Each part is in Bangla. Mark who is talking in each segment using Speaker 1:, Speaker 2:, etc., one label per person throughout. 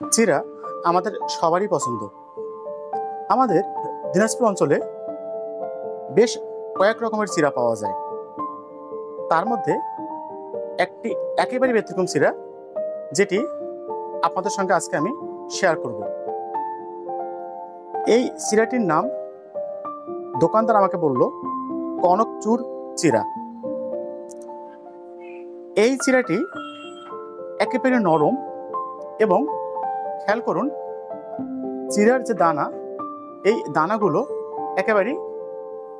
Speaker 1: চিরা আমাদের সবারই পছন্দ। আমাদের দিনাজপুর অঞ্চলে বেশ কয়েক রকমের চিরা পাওয়া যায়। তার মধ্যে একটি একেবারে ব্যতিক্রম চিরা যেটি আপনাদের সঙ্গে আজকে আমি শেয়ার করব। এই চিরাটির নাম দোকানদার আমাকে বলল, কনকচুর চিরা এই চিরাটি একেবারে নরম এবং খেয়াল করুন, চিরার যে দানা, এই দানাগুলো একেবারেই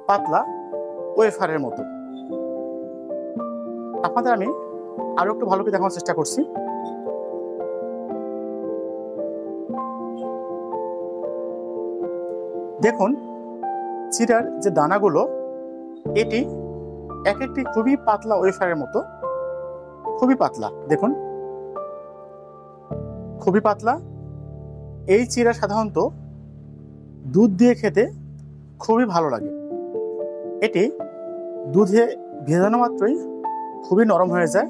Speaker 1: পাতলা ওয়েফারের মতো। আপনাদের আমি আরও একটু ভালো করে দেখানোর চেষ্টা করছি। দেখুন, চিরার যে দানাগুলো, এটি এক একটি খুবই পাতলা ওয়েফারের মতো, খুবই পাতলা। দেখুন, খুবই পাতলা। এই চিরা সাধারণত দুধ দিয়ে খেতে খুবই ভালো লাগে। এটি দুধে ভেজানো মাত্রই খুবই নরম হয়ে যায়।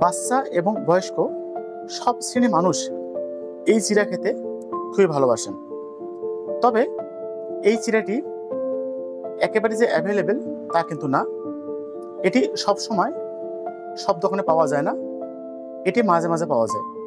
Speaker 1: বাচ্চা এবং বয়স্ক সব শ্রেণির মানুষ এই চিরা খেতে খুবই ভালোবাসেন। তবে এই চিরাটি একেবারে যে অ্যাভেলেবেল তা কিন্তু না। এটি সব সময় সব দোকানে পাওয়া যায় না। এটি মাঝে মাঝে পাওয়া যায়।